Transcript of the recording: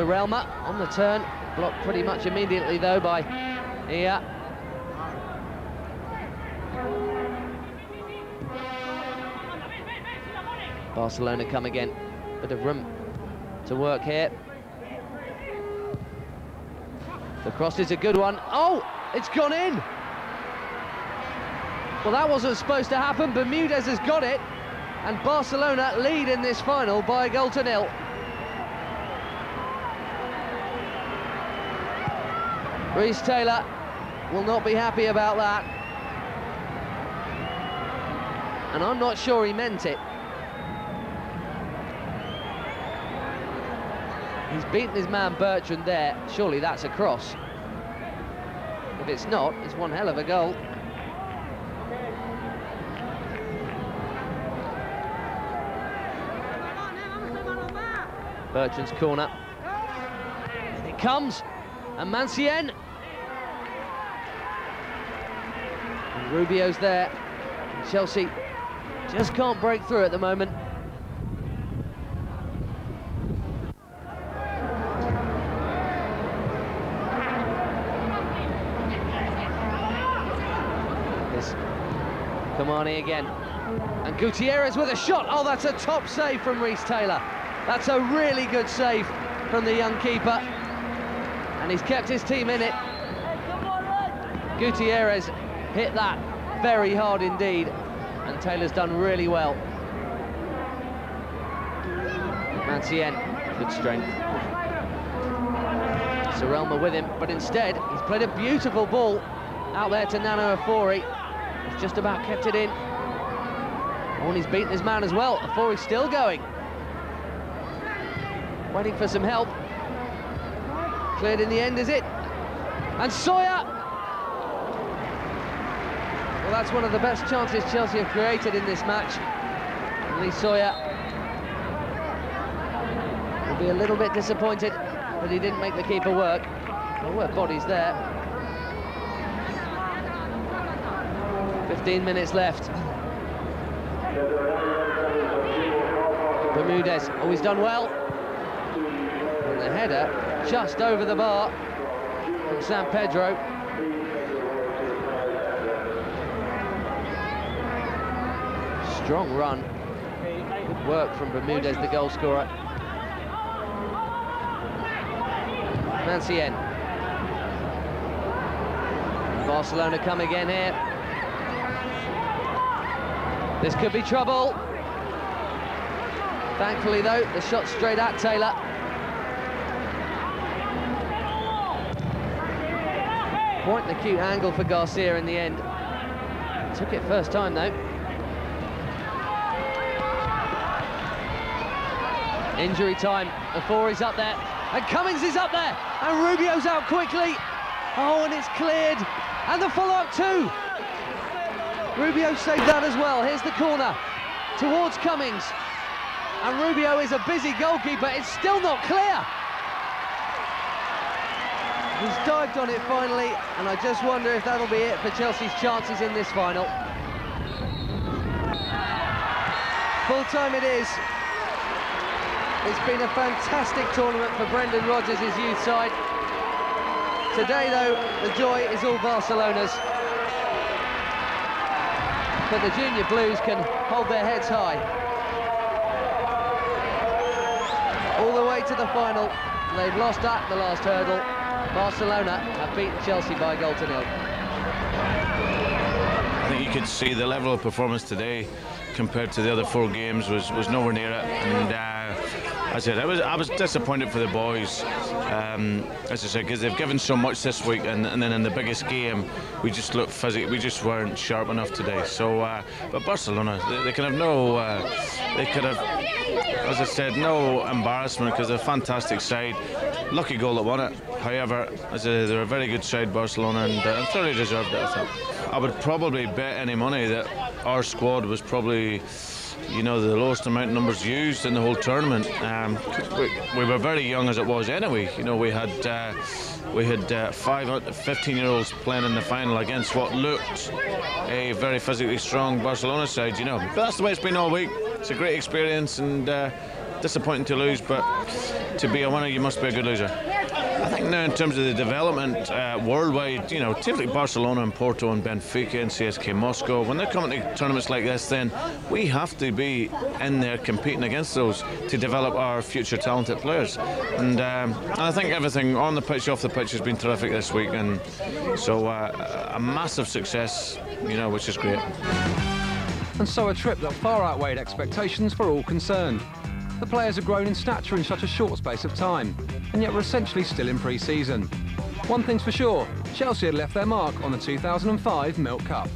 Relma on the turn, blocked pretty much immediately though by Ia. Barcelona come again, bit of room to work here. The cross is a good one. Oh, it's gone in. Well, that wasn't supposed to happen. Bermudez has got it, and Barcelona lead in this final by a goal to nil. Rhys Taylor will not be happy about that. And I'm not sure he meant it. He's beaten his man Bertrand there. Surely that's a cross. If it's not, it's one hell of a goal. Bertrand's corner. And it comes. And Mancienne. And Rubio's there. Chelsea just can't break through at the moment. It's Kamani again. And Gutierrez with a shot. Oh, that's a top save from Rhys Taylor. That's a really good save from the young keeper. And he's kept his team in it. Gutierrez hit that very hard indeed. And Taylor's done really well. Mancienne, good strength. Sorelma with him, but instead he's played a beautiful ball out there to Nana Ofori. He's just about kept it in. Oh, and he's beaten his man as well. Ofori's still going. Waiting for some help. Cleared in the end, is it? And Sawyer! Well, that's one of the best chances Chelsea have created in this match. Lee Sawyer will be a little bit disappointed that he didn't make the keeper work. There were bodies there. 15 minutes left. Bermudez, oh, always done well. And the header just over the bar from San Pedro. Strong run. Good work from Bermudez, the goal scorer. Mancienne. Barcelona come again here. This could be trouble. Thankfully, though, the shot straight at Taylor. Quite an acute angle for Garcia in the end. Took it first time, though. Injury time. Ofori's up there. And Cummings is up there. And Rubio's out quickly. Oh, and it's cleared. And the follow-up too. Rubio saved that as well. Here's the corner towards Cummings. And Rubio is a busy goalkeeper. It's still not clear. He's dived on it finally, and I just wonder if that'll be it for Chelsea's chances in this final. Full time it is. It's been a fantastic tournament for Brendan Rodgers' youth side. Today, though, the joy is all Barcelona's. But the Junior Blues can hold their heads high. All the way to the final. They've lost at the last hurdle. Barcelona have beaten Chelsea by a goal to nil. I think you could see the level of performance today compared to the other four games was, was nowhere near it. And uh, I said, I was I was disappointed for the boys. Um, as I said, because they've given so much this week, and, and, then in the biggest game, we just looked physical. We just weren't sharp enough today. So, uh, but Barcelona, they, they can have no, uh, they could have, as I said, no embarrassment because they're a fantastic side. Lucky goal that won it. However, as a, they're a very good side, Barcelona, and uh, thoroughly deserved it. I. I would probably bet any money that our squad was probably you know, the lowest amount of numbers used in the whole tournament. Um, we, we, were very young as it was anyway. You know, we had uh, we had uh, five 15-year-olds playing in the final against what looked a very physically strong Barcelona side. You know, but that's the way it's been all week. It's a great experience, and uh, disappointing to lose, but to be a winner, you must be a good loser. Think now, in terms of the development uh, worldwide, you know, teams like Barcelona and Porto and Benfica and CSKA Moscow, when they're coming to tournaments like this, then we have to be in there competing against those to develop our future talented players. And um, I think everything on the pitch, off the pitch, has been terrific this week, and so uh, a massive success, you know, which is great. And so a trip that far outweighed expectations for all concerned. The players have grown in stature in such a short space of time, and yet were essentially still in pre-season. One thing's for sure, Chelsea had left their mark on the 2005 Milk Cup.